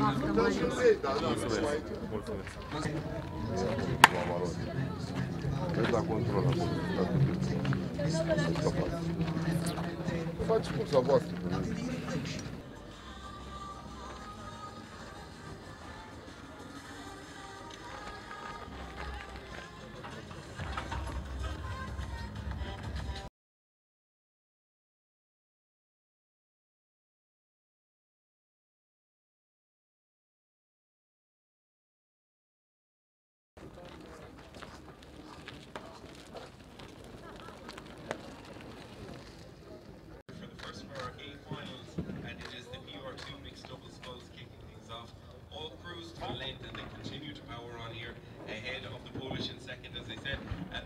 Baftă, Marius. Mulțumesc. Mulțumesc. Vezi la control acolo. dacă Să scăpați. Faci cursa voastră.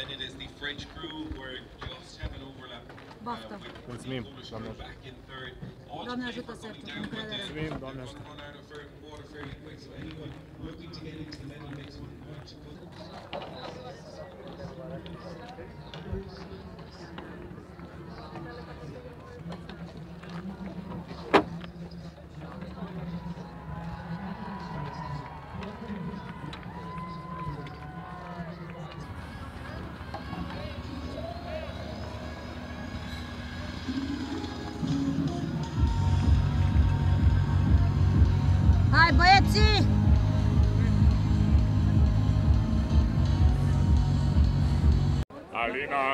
then it is the French crew where just have overlap. Baftă. Mulțumim, doamne. Doamne ajută să fie încredere. Mulțumim, doamne ajută. Thank you. Hai, băieții! Alina!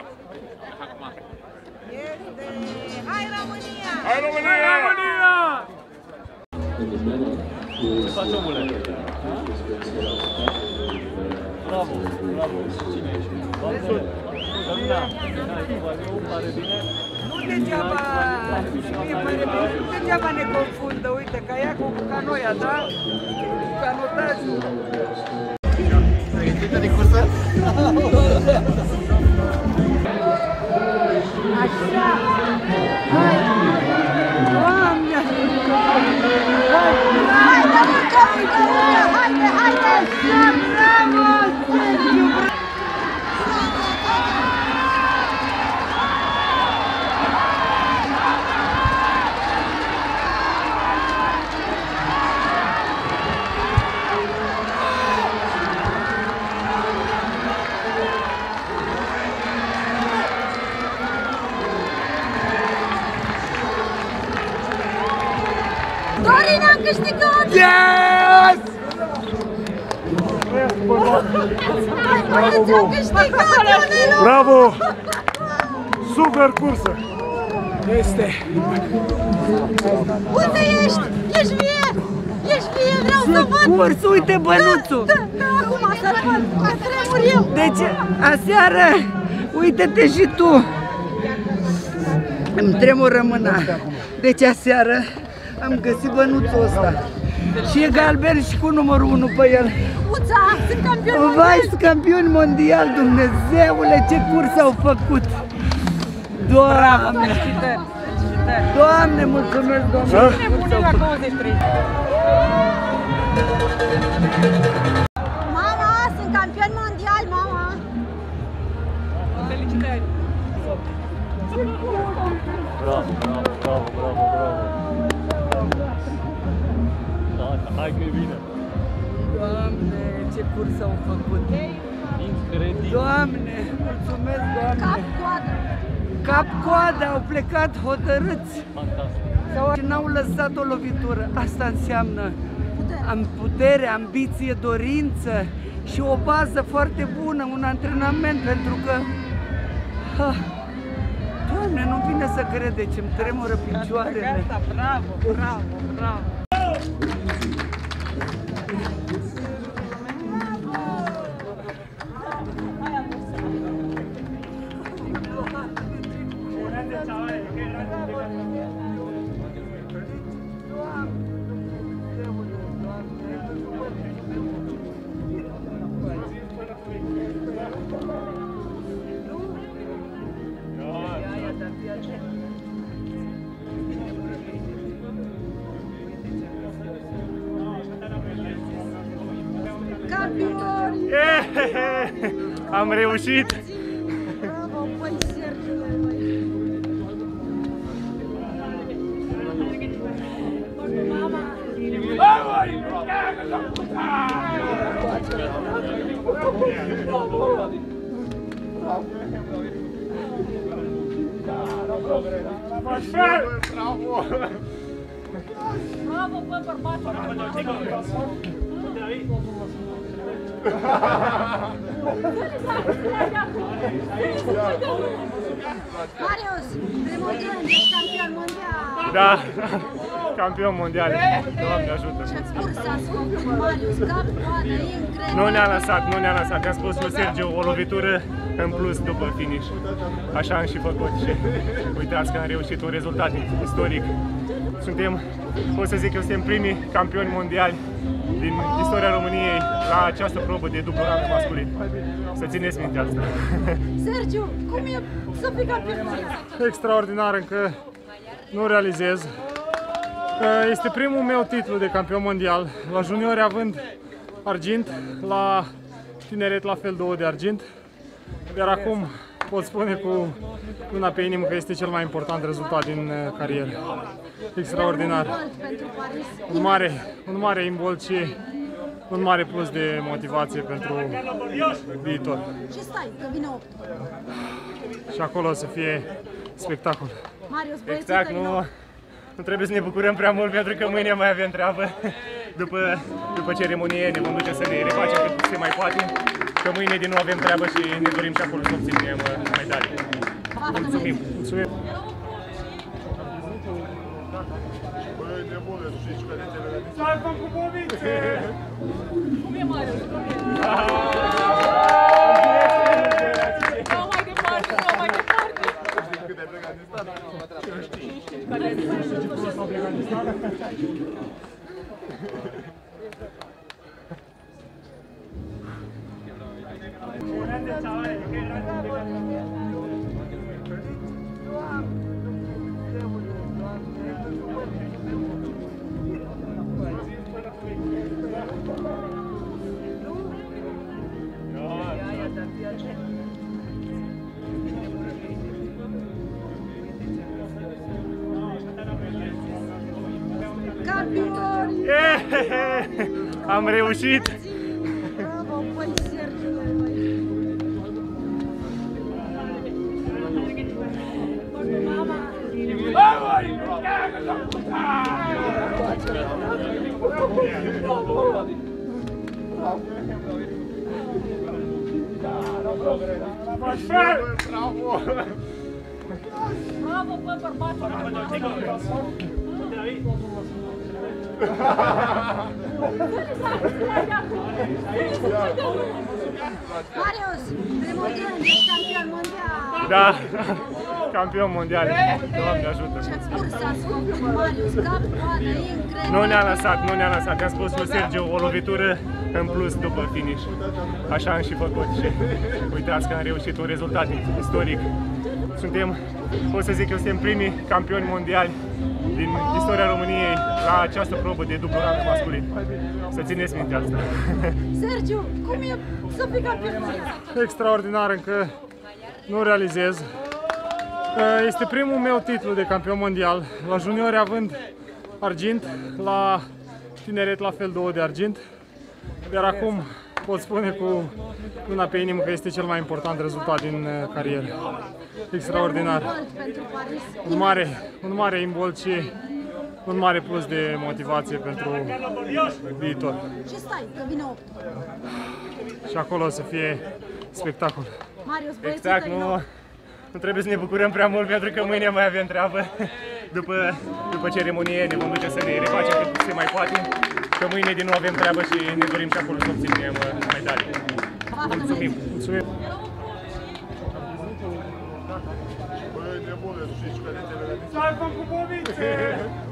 Este! Hai România! Hai România! Hai România! Ce faci, omule? Bravo, bravo. Cine ești? Doamne, Călina. Nu pare bine? Nu degeaba, mie pare bine, nu degeaba ne confundă, uite, ca ea cu canoia, da? Cu canotajul. Pregătită de cursă? Așa! Hai! Doamne ajută! Hai! Hai, da, urcă, urcă, urcă! Haide, haide! Bravo, Sergiu! Dorin, am câștigat! Yes! Hai, băieți, am câștigat, Ionelu! Bravo! Super cursă! Este! Unde ești? Ești vie! Ești vie, vreau să văd! Curs, uite bănuțul! Da, da, acum să-l văd! Mă tremur eu! Deci, aseară, uite-te și tu! Îmi tremură mâna. Deci aseară am găsit bănuțul ăsta. Și e galben și cu numărul 1 pe el. Uța, sunt campion Vai, mondial! sunt campioni mondial, Dumnezeule, ce curs au făcut! Doamne! Doamne, mulțumesc, Doamne! Cine la 23? Mama, sunt campion mondial, mama! Felicitări! Bravo, bravo, bravo, bravo, bravo. Da, hai că e bine. Doamne, ce curs au făcut! Incredibil. Doamne, mulțumesc, Cap, Doamne! coadă! Cap-coadă, au plecat hotărâți! Fantastic. Sau n-au lăsat o lovitură. Asta înseamnă am putere, ambiție, dorință și o bază foarte bună, un antrenament, pentru că... Ah, Doamne, nu vine să crede ce îmi tremură picioarele. bravo, bravo, bravo. Am reușit! Bravo, păi, Sergiule, măi! Mama! Bravo, bă, bărbatul! Marius, primordial, ești campion mondial! Da, campion mondial. Doamne ajută. Ce curs ați făcut, Marius? Cap, coadă, incredibil! Nu ne-a lăsat, nu ne-a lăsat. I-am spus lui Sergiu o lovitură în plus după finish. Așa am și făcut și uitați că am reușit un rezultat istoric. Suntem, pot să zic că suntem primii campioni mondiali din istoria României la această probă de dublu rang masculin. Să țineți minte asta. Sergiu, cum e să fii campion mondial? Extraordinar, încă nu realizez. Este primul meu titlu de campion mondial, la juniori având argint, la tineret la fel două de argint. Iar acum pot spune cu una pe inimă că este cel mai important rezultat din uh, carieră. Extraordinar. Mult pentru Paris. Un mare, un mare imbolt și un mare plus de motivație pentru viitor. Și stai, că vine 8. Și acolo o să fie spectacol. Marius, băieții Exact, tăi nu, nou. nu trebuie să ne bucurăm prea mult pentru că mâine mai avem treabă. După, după ceremonie ne vom duce să ne refacem cât se mai poate. Că mâine din nou avem treabă și ne dorim și acolo să obținem uh, medalii. Mulțumim! Mulțumim! Băi, nebune, nu știi cădetele Stai, fă cu povințe! Cum e, Marius? Cum e? Dă mai departe, dă mai departe! cât ai plecat din stat. Campioni! Am reușit! Bravo, băi, Sergiu, băi! Bravo! Bravo, bă, bărbatul! Marius, primordial, ești campion mondial! Da, campion mondial. Doamne ajută! Ce curs ați făcut, Marius? Cap, coadă, incredibil! Nu ne-a lăsat, nu ne-a lăsat. I-am spus lui Sergiu o lovitură în plus după finish. Așa am și făcut și uitați că am reușit un rezultat istoric. Suntem, pot să zic că suntem primii campioni mondiali din istoria României la această probă de dublu rang masculin. Să țineți minte asta. Sergiu, cum e să fii campion mondial? Extraordinar, încă nu realizez. Este primul meu titlu de campion mondial, la juniori având argint, la tineret la fel două de argint. Iar acum pot spune cu una pe inimă că este cel mai important rezultat din uh, carieră. Extraordinar. Mult pentru Paris. Un mare, un mare imbolt și un mare plus de motivație pentru viitor. Și stai, că vine 8. Și acolo o să fie spectacol. Marius, băieții Exact, tăi nu, nou. nu trebuie să ne bucurăm prea mult pentru că mâine mai avem treabă. După, după ceremonie ne vom duce să ne refacem cât se mai poate. Că mâine din nou avem treabă și ne dorim și acolo să obținem uh, medalii. Mulțumim! Mulțumim! Băi, nebune, nu știi cădetele Stai, fă cu povințe!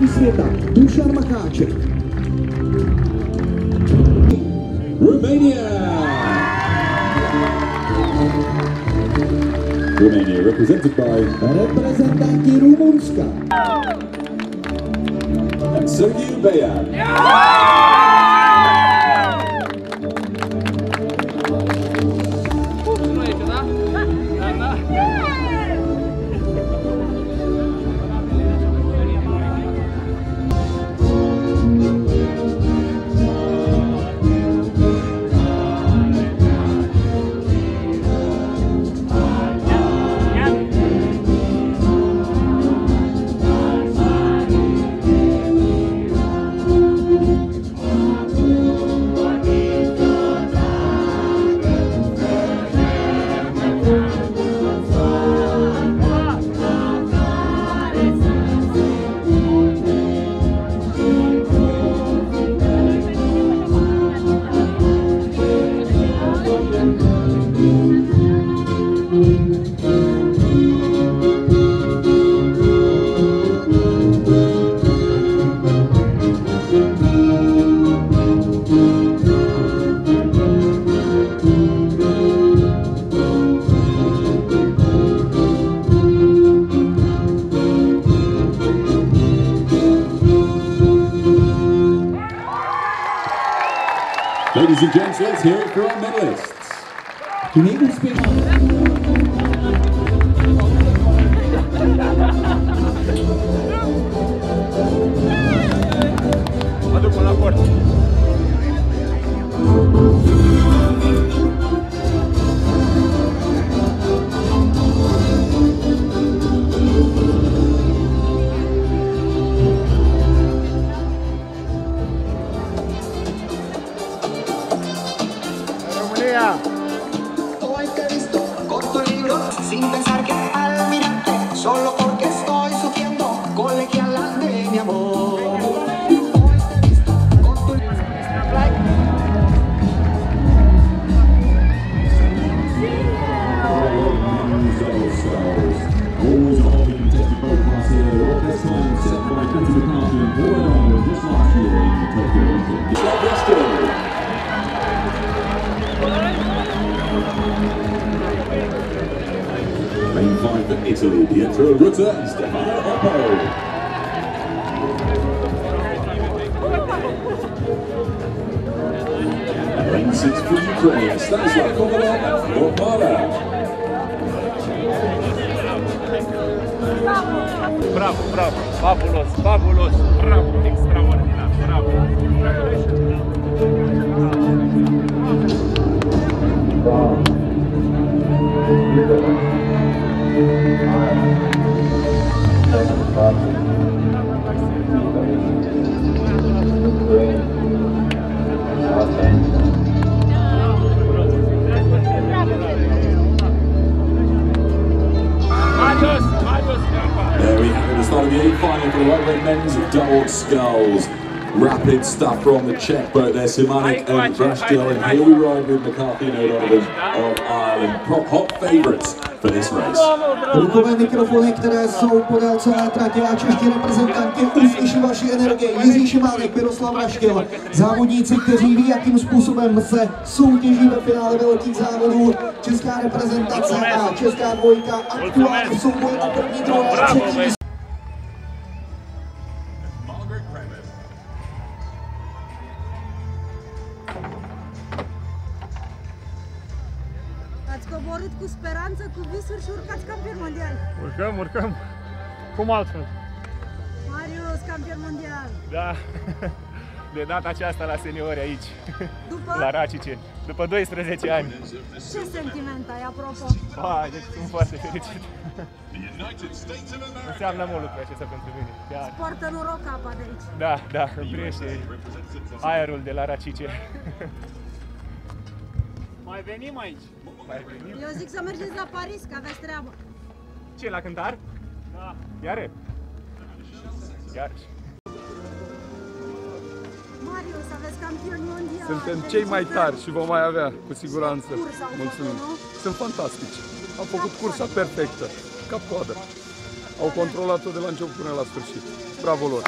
mistri svijeta Dušan Makaček. Romania. Romania represented by Reprezentanti Rumunska. Sergiu Bejan. Ladies from Italy, Pietro Rutta and Stefano Oppo. Six for Ukraine, Stanislav Kovalov and Gormara. Bravo, bravo, fabulous, fabulous, bravo, extraordinary, bravo. Congratulations. Wow skulls. Rapid stuff from the Czech boat there, Simanic and Brashdale, and here we ride with McCarthy and O'Donovan of Ireland. pop hot favourites for this race. Rukové mikrofony, které jsou podél celé trati a čeští reprezentanti uslyší vaši energii. Jiří Šimánek, Miroslav Raštil, závodníci, kteří ví, jakým způsobem se soutěží ve finále velkých závodů. Česká reprezentace a česká dvojka aktuálně souboji o první, druhé a třetí cu speranță, cu visuri și urcați campion mondial. Urcăm, urcăm. Cum altfel? Marius, campion mondial. Da, de data aceasta la seniori aici, După la Racice, după 12 ani. ce sentiment ai, apropo? Ah, deci sunt foarte fericit. Înseamnă mult lucrul acesta pentru mine. Chiar. Poartă noroc apa de aici. Da, da, îmi primește aerul de la Racice. Mai venim aici. Mai venim? Eu zic să mergeți la Paris, că aveți treabă. Ce, la cântar? Da. Iară? Iarăși. Marius, aveți campion mondial. Suntem cei mai tari și vom mai avea, cu siguranță. Cursa au Mulțumim. făcut, nu? Sunt fantastici. Au făcut cursa perfectă, ca coadă. Au controlat-o de la început până la sfârșit. Bravo lor!